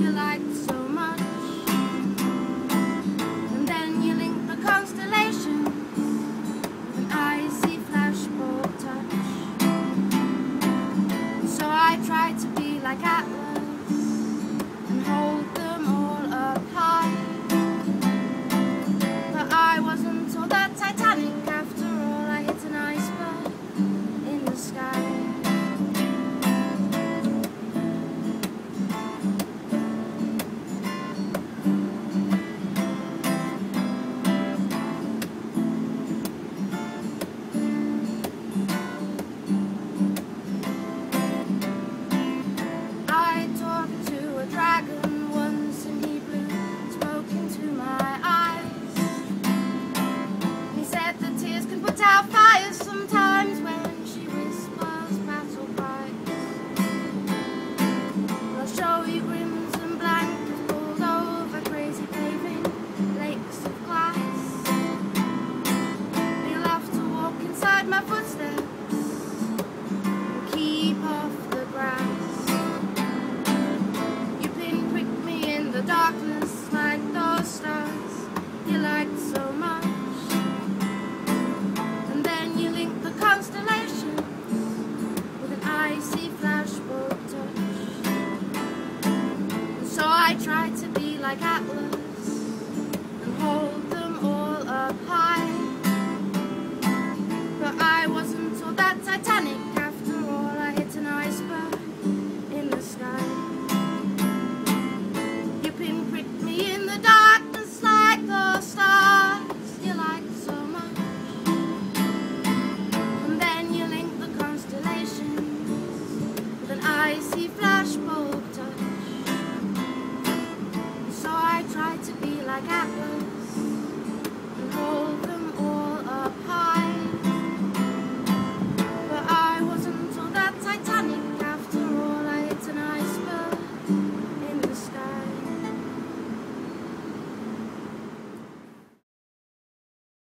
you liked so much. And then you link the constellations with an icy flashball touch. So I tried to be like Atlas. my footsteps. Keep off the grass. You pinprick me in the darkness Like those stars. You liked so much. And then you link the constellations With an icy flashbulb touch. And So I try to be like Atlas. icy flashbulb touch. So I tried to be like Apple.